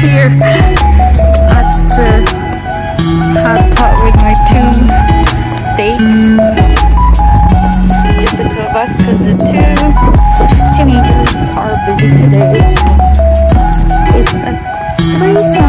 here at the hot pot with my two dates. Just the two of us because the two teenagers are busy today. It's a threesome.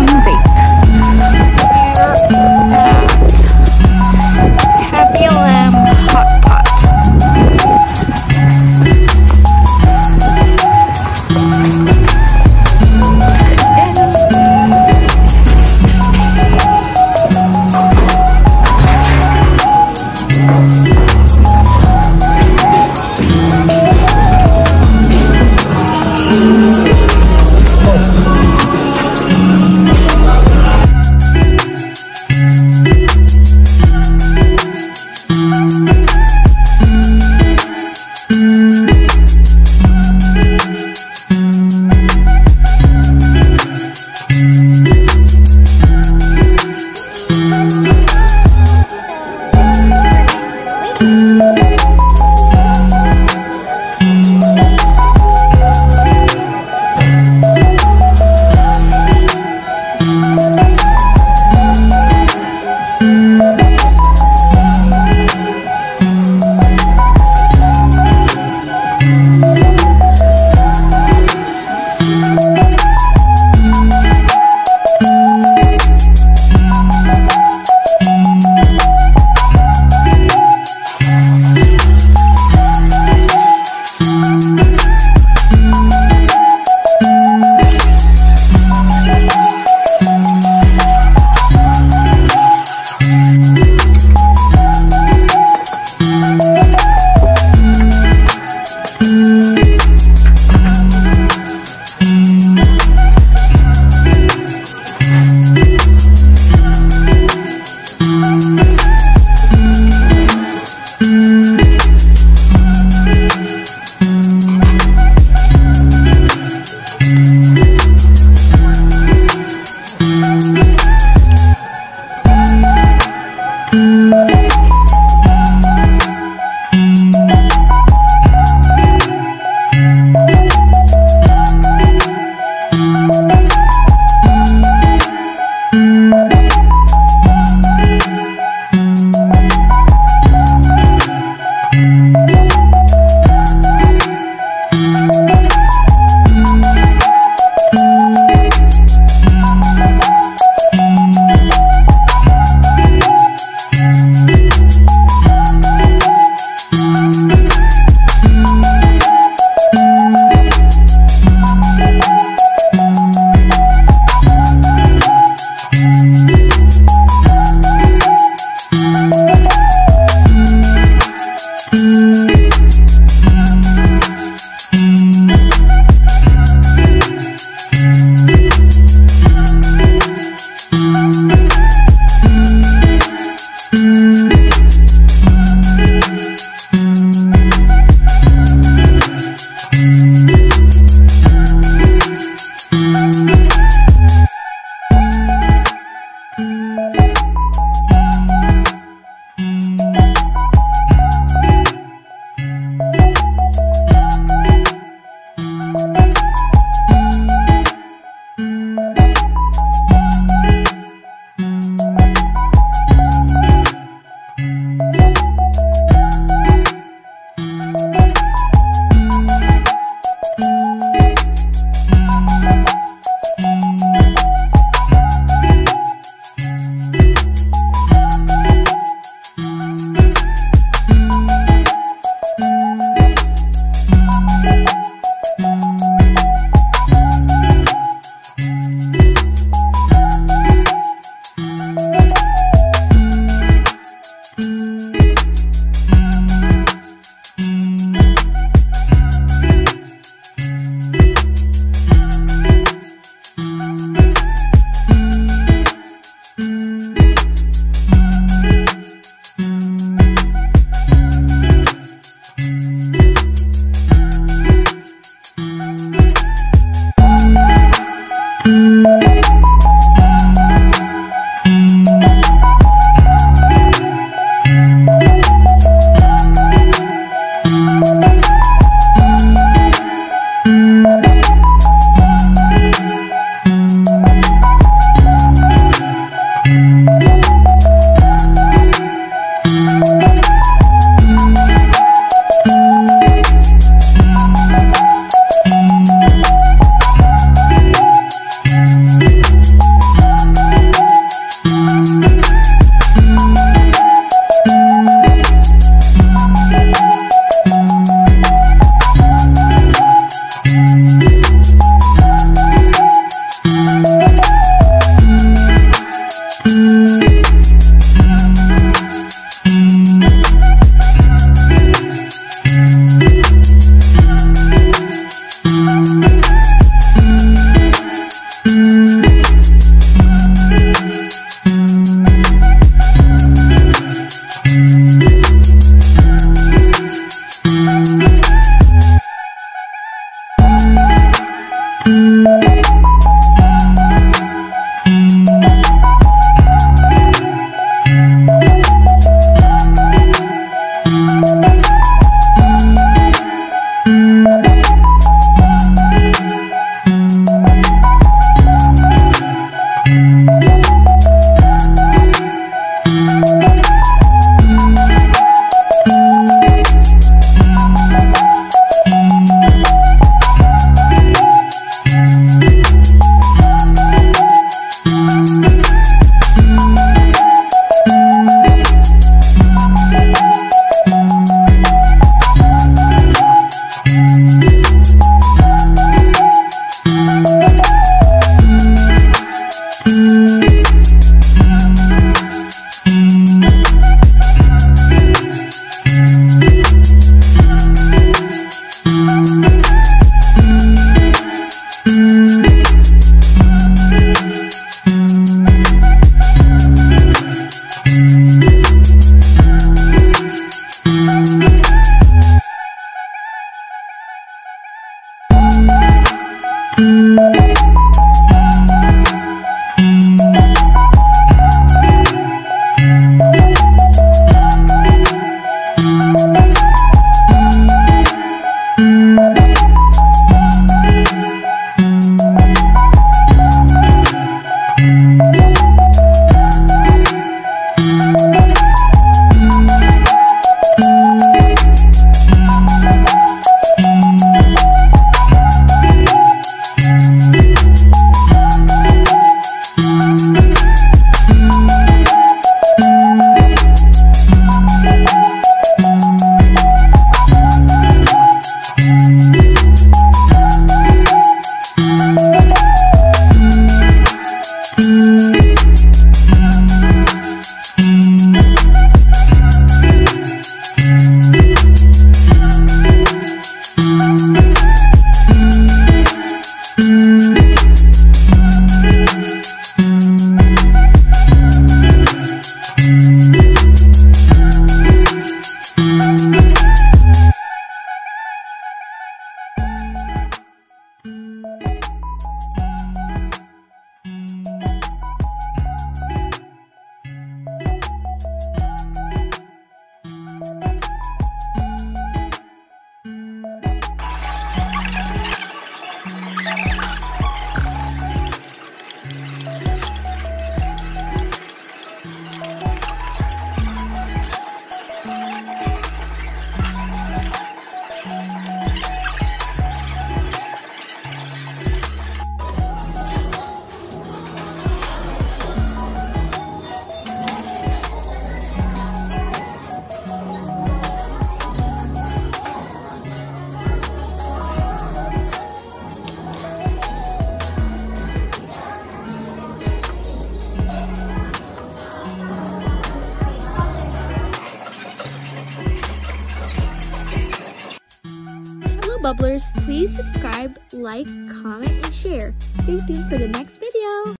Please subscribe, like, comment, and share. Stay tuned for the next video.